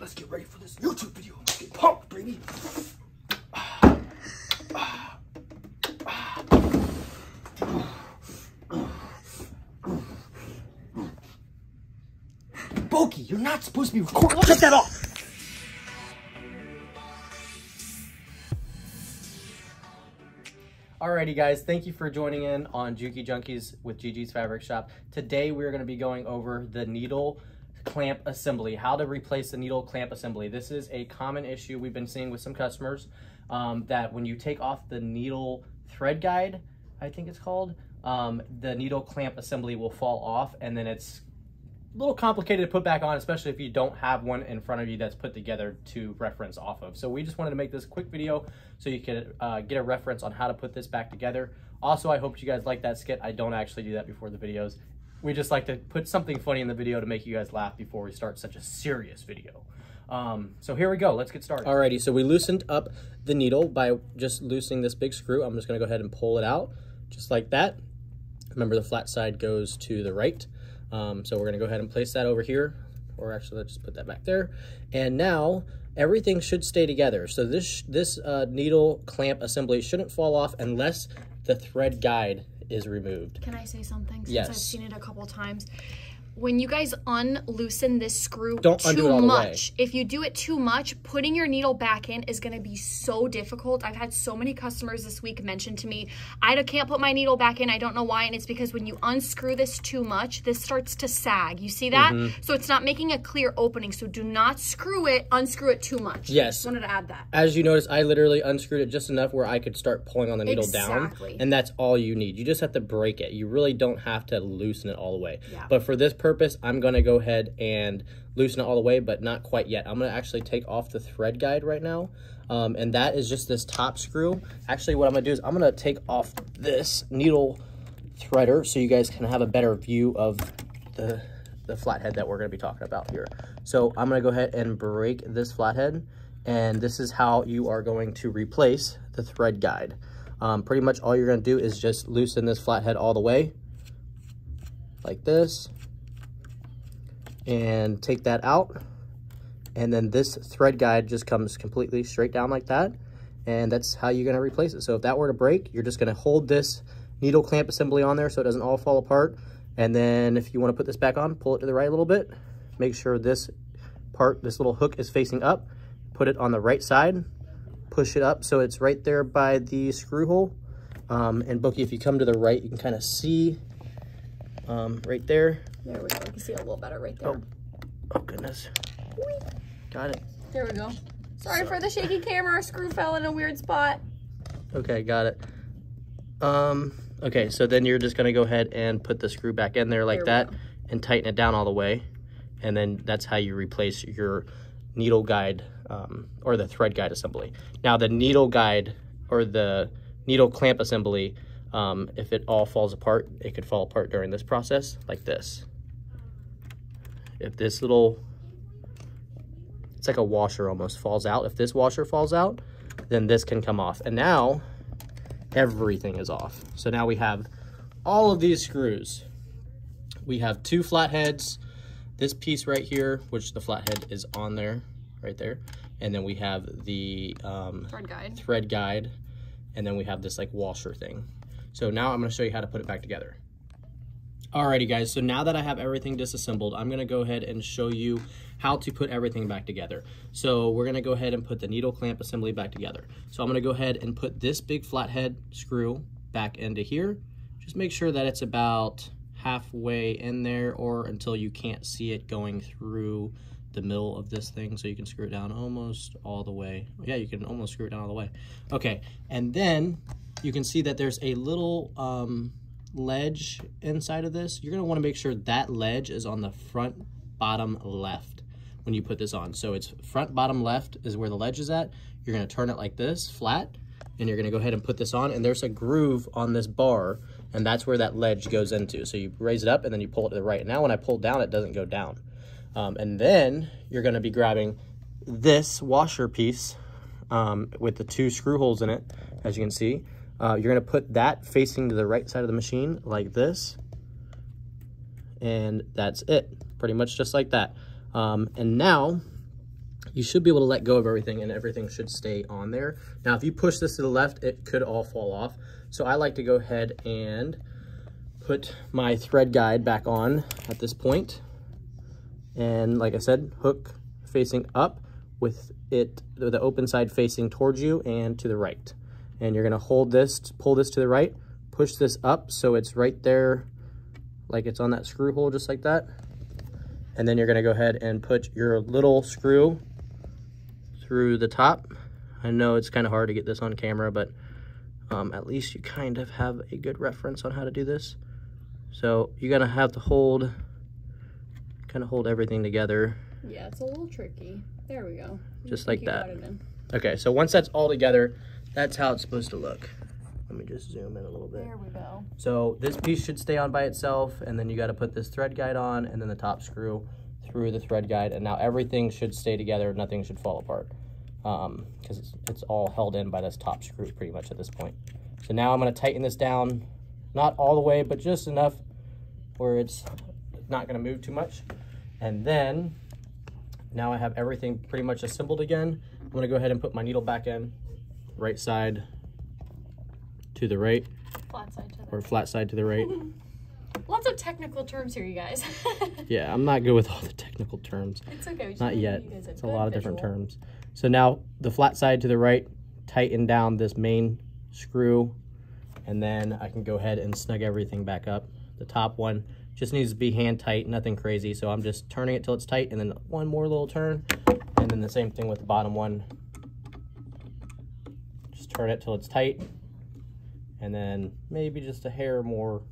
let's get ready for this YouTube video. Let's get pumped, baby. Boki, you're not supposed to be recording. Take that off. Alrighty guys, thank you for joining in on Juki Junkies with Gigi's Fabric Shop. Today we're going to be going over the needle clamp assembly, how to replace the needle clamp assembly. This is a common issue we've been seeing with some customers um, that when you take off the needle thread guide, I think it's called, um, the needle clamp assembly will fall off and then it's a little complicated to put back on, especially if you don't have one in front of you that's put together to reference off of. So we just wanted to make this quick video so you could uh, get a reference on how to put this back together. Also, I hope you guys like that skit. I don't actually do that before the videos. We just like to put something funny in the video to make you guys laugh before we start such a serious video. Um, so here we go. Let's get started. Alrighty, so we loosened up the needle by just loosening this big screw. I'm just going to go ahead and pull it out just like that. Remember the flat side goes to the right. Um, so we're gonna go ahead and place that over here, or actually let's just put that back there. And now everything should stay together. So this, this uh, needle clamp assembly shouldn't fall off unless the thread guide is removed. Can I say something? Since yes. I've seen it a couple times when you guys unloosen this screw Don't too much, if you do it too much, putting your needle back in is going to be so difficult. I've had so many customers this week mention to me, I can't put my needle back in. I don't know why. And it's because when you unscrew this too much, this starts to sag. You see that? Mm -hmm. So it's not making a clear opening. So do not screw it, unscrew it too much. Yes. Just wanted to add that. As you notice, I literally unscrewed it just enough where I could start pulling on the needle exactly. down. And that's all you need. You just have to break it. You really don't have to loosen it all the way. Yeah. But for this purpose, I'm going to go ahead and loosen it all the way, but not quite yet. I'm to actually take off the thread guide right now. Um, and that is just this top screw. Actually, what I'm to do is I'm to take off this needle threader so you guys can have a better view of the, the flathead that we're to be talking about here. So I'm to go ahead and break this flathead. And this is how you are going to replace the thread guide. Um, pretty much all you're to do is just loosen this flathead all the way like this and take that out. And then this thread guide just comes completely straight down like that. And that's how you're gonna replace it. So if that were to break, you're just gonna hold this needle clamp assembly on there so it doesn't all fall apart. And then if you wanna put this back on, pull it to the right a little bit. Make sure this part, this little hook is facing up. Put it on the right side, push it up so it's right there by the screw hole. Um, and Bookie, if you come to the right, you can kind of see um, right there. There we go. You can see a little better right there. Oh, oh goodness. Got it. There we go. Sorry, Sorry for the shaky camera. Screw fell in a weird spot. Okay, got it. Um, okay, so then you're just going to go ahead and put the screw back in there like there that and tighten it down all the way. And then that's how you replace your needle guide um, or the thread guide assembly. Now the needle guide or the needle clamp assembly um, if it all falls apart, it could fall apart during this process like this. If this little, it's like a washer almost, falls out. If this washer falls out, then this can come off. And now everything is off. So now we have all of these screws. We have two flatheads, this piece right here, which the flathead is on there, right there. And then we have the um, thread guide. Thread guide. And then we have this like washer thing. So now I'm gonna show you how to put it back together. Alrighty guys, so now that I have everything disassembled, I'm gonna go ahead and show you how to put everything back together. So we're gonna go ahead and put the needle clamp assembly back together. So I'm gonna go ahead and put this big flathead screw back into here. Just make sure that it's about halfway in there or until you can't see it going through the middle of this thing so you can screw it down almost all the way. Yeah, you can almost screw it down all the way. Okay, and then you can see that there's a little um, ledge inside of this. You're gonna wanna make sure that ledge is on the front bottom left when you put this on. So it's front bottom left is where the ledge is at. You're gonna turn it like this, flat, and you're gonna go ahead and put this on and there's a groove on this bar and that's where that ledge goes into. So you raise it up and then you pull it to the right. Now when I pull down, it doesn't go down. Um, and then you're gonna be grabbing this washer piece um, with the two screw holes in it, as you can see. Uh, you're going to put that facing to the right side of the machine like this. And that's it. Pretty much just like that. Um, and now you should be able to let go of everything and everything should stay on there. Now, if you push this to the left, it could all fall off. So I like to go ahead and put my thread guide back on at this point. And like I said, hook facing up with it, the open side facing towards you and to the right. And you're gonna hold this, pull this to the right, push this up so it's right there, like it's on that screw hole, just like that. And then you're gonna go ahead and put your little screw through the top. I know it's kind of hard to get this on camera, but um, at least you kind of have a good reference on how to do this. So you're gonna have to hold, kind of hold everything together. Yeah, it's a little tricky. There we go. Just like that. Okay, so once that's all together, that's how it's supposed to look. Let me just zoom in a little bit. There we go. So this piece should stay on by itself, and then you gotta put this thread guide on, and then the top screw through the thread guide, and now everything should stay together, nothing should fall apart. Because um, it's, it's all held in by this top screw pretty much at this point. So now I'm gonna tighten this down, not all the way, but just enough where it's not gonna move too much. And then now I have everything pretty much assembled again. I'm gonna go ahead and put my needle back in, right side to the right. Flat side to the Or flat side to the right. Lots of technical terms here, you guys. yeah, I'm not good with all the technical terms. It's okay. Not yet. It's a lot of different terms. So now the flat side to the right, tighten down this main screw, and then I can go ahead and snug everything back up. The top one just needs to be hand tight, nothing crazy. So I'm just turning it till it's tight and then one more little turn. And then the same thing with the bottom one. Turn it till it's tight. And then maybe just a hair more,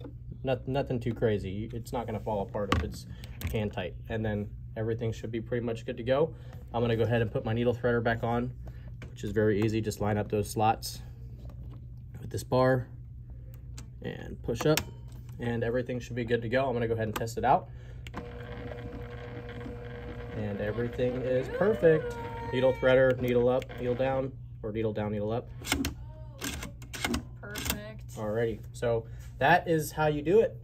not, nothing too crazy. It's not gonna fall apart if it's hand tight. And then everything should be pretty much good to go. I'm gonna go ahead and put my needle threader back on, which is very easy. Just line up those slots with this bar and push up and everything should be good to go. I'm gonna go ahead and test it out. And everything is perfect. Needle threader, needle up, needle down, or needle down, needle up. Perfect. Alrighty, so that is how you do it.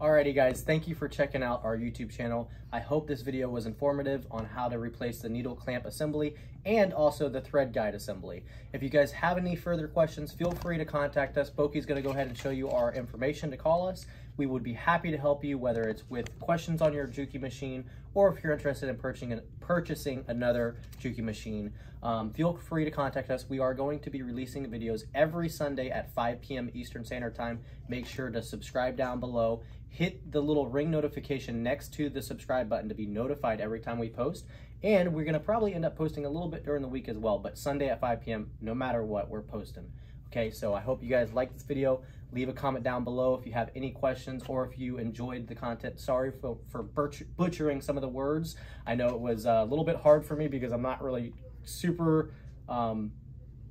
Alrighty guys, thank you for checking out our YouTube channel. I hope this video was informative on how to replace the needle clamp assembly and also the thread guide assembly. If you guys have any further questions, feel free to contact us. Boki's gonna go ahead and show you our information to call us. We would be happy to help you, whether it's with questions on your Juki machine or if you're interested in purchasing, purchasing another Juki machine. Um, feel free to contact us. We are going to be releasing videos every Sunday at 5 p.m. Eastern Standard Time. Make sure to subscribe down below. Hit the little ring notification next to the subscribe button to be notified every time we post. And we're going to probably end up posting a little bit during the week as well. But Sunday at 5 p.m., no matter what, we're posting. Okay, so I hope you guys like this video. Leave a comment down below if you have any questions or if you enjoyed the content. Sorry for, for butchering some of the words. I know it was a little bit hard for me because I'm not really super, um,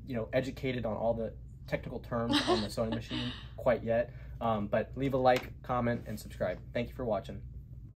you know, educated on all the technical terms on the sewing machine quite yet. Um, but leave a like, comment, and subscribe. Thank you for watching.